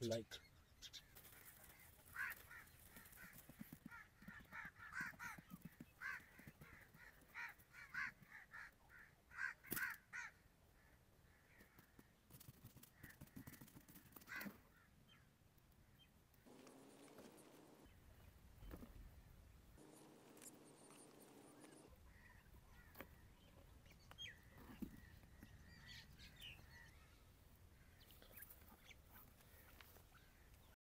Like.